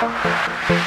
Gracias.